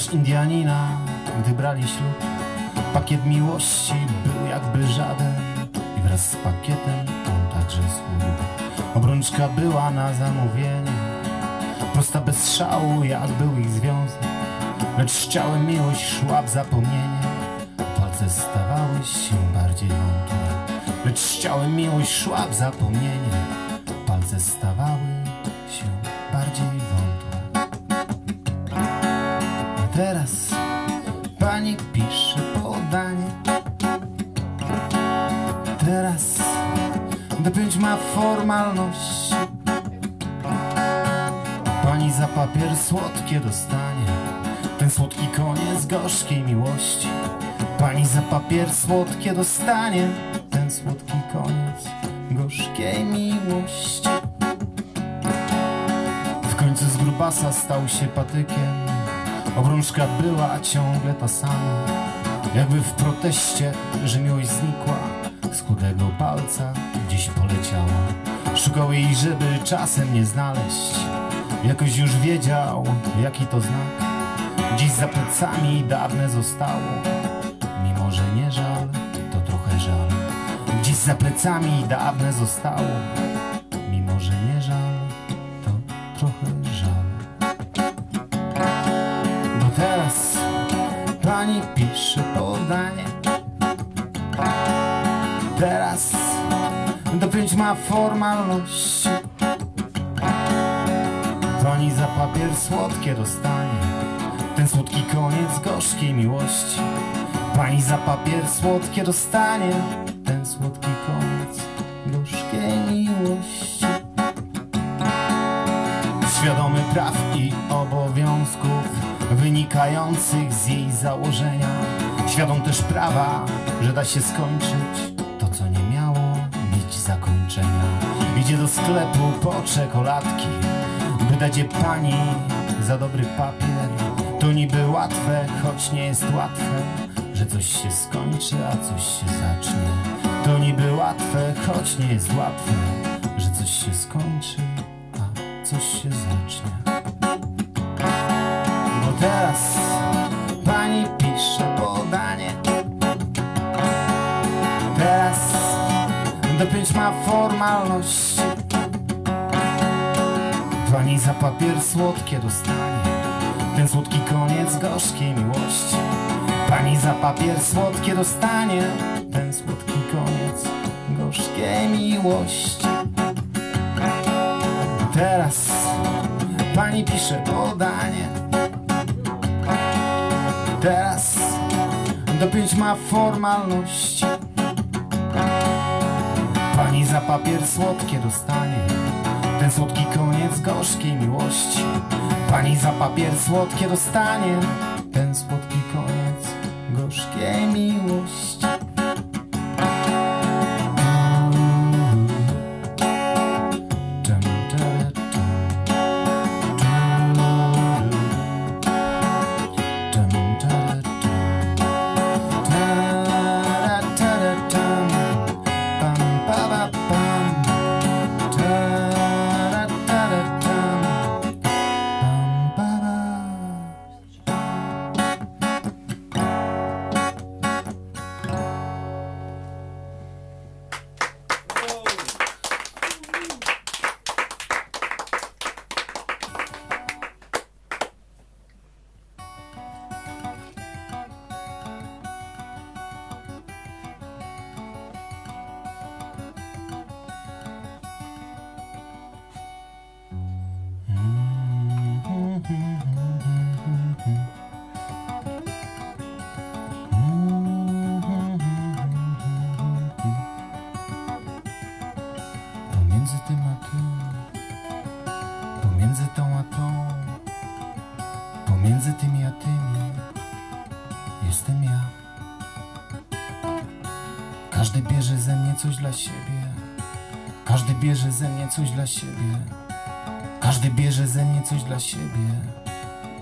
Twarz Indianina, gdy brali ślub Pakiet miłości był jakby żaden. I wraz z pakietem on także sług Obrączka była na zamówienie. Prosta bez szału, jak był ich związek. Lecz z ciałem miłość szła w zapomnienie. Palce stawały się bardziej wątłe. Lecz z ciałem miłość szła w zapomnienie. Palce stawały teraz pani pisze podanie. Teraz dopiąć ma formalność Pani za papier słodkie dostanie. Ten słodki koniec gorzkiej miłości. Pani za papier słodkie dostanie. Ten słodki koniec gorzkiej miłości. W końcu z grubasa stał się patykiem Obrączka była ciągle ta sama. Jakby w proteście, że miłość znikła Z chudego palca gdzieś poleciała. Szukał jej, żeby czasem nie znaleźć. Jakoś już wiedział, jaki to znak. Dziś za plecami dawne zostało. Mimo, że nie żal, to trochę żal. Dziś za plecami dawne zostało pisze podanie Teraz dopiąć ma formalność. Pani za papier słodkie dostanie. Ten słodki koniec gorzkiej miłości. Pani za papier słodkie dostanie. Ten słodki koniec gorzkiej miłości. Świadomy praw i obowiązków Wynikających z jej założenia. Świadom też prawa, że da się skończyć To co nie miało mieć zakończenia. Idzie do sklepu po czekoladki by dać je pani za dobry papier. To niby łatwe, choć nie jest łatwe Że coś się skończy, a coś się zacznie. To niby łatwe, choć nie jest łatwe Że coś się skończy, ma formalności. Pani za papier słodkie dostanie Ten słodki koniec gorzkiej miłości. Pani za papier słodkie dostanie Ten słodki koniec gorzkiej miłości. Teraz pani pisze podanie. Teraz dopiąć ma formalności za papier słodkie dostanie. Ten słodki koniec gorzkiej miłości. Pani za papier słodkie dostanie. Ten słodki koniec Pomiędzy tym a tym, pomiędzy tą a tą, pomiędzy tymi a tymi, jestem ja. Każdy bierze ze mnie coś dla siebie, każdy bierze ze mnie coś dla siebie, każdy bierze ze mnie coś dla siebie.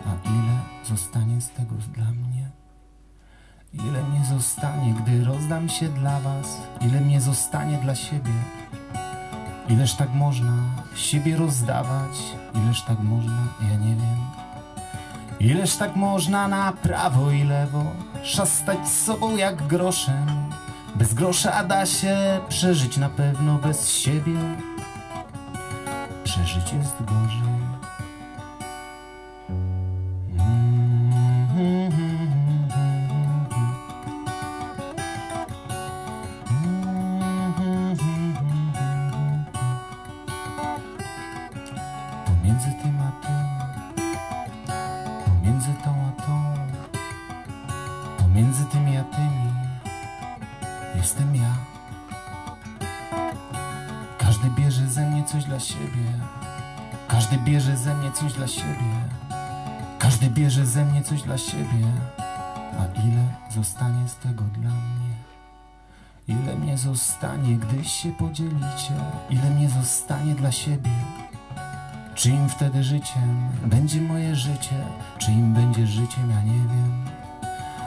A ile zostanie z tego dla mnie? Ile mnie zostanie, gdy rozdam się dla was? Ile mnie zostanie dla siebie? Ileż tak można siebie rozdawać? Ileż tak można? Ja nie wiem. Ileż tak można na prawo i lewo szastać sobą jak groszem? Bez grosza da się przeżyć na pewno bez siebie. Przeżyć jest gorzej. Jestem ja. Każdy bierze ze mnie coś dla siebie, każdy bierze ze mnie coś dla siebie, każdy bierze ze mnie coś dla siebie, a ile zostanie z tego dla mnie? Ile mnie zostanie, gdy się podzielicie? Ile mnie zostanie dla siebie? Czyim wtedy życiem będzie moje życie? Czyim będzie życiem, ja nie wiem.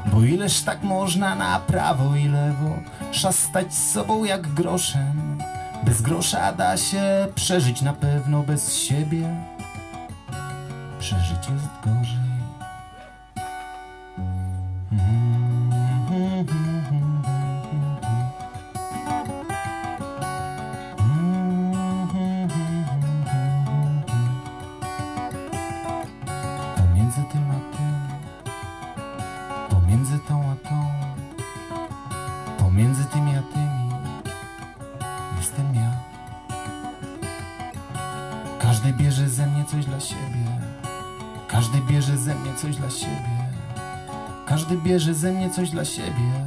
Bo ileż tak można na prawo i lewo szastać sobą jak groszem. Bez grosza da się przeżyć na pewno bez siebie. Przeżyć jest gorzej. Pomiędzy tymi a tymi, jestem ja. Każdy bierze ze mnie coś dla siebie, każdy bierze ze mnie coś dla siebie, każdy bierze ze mnie coś dla siebie,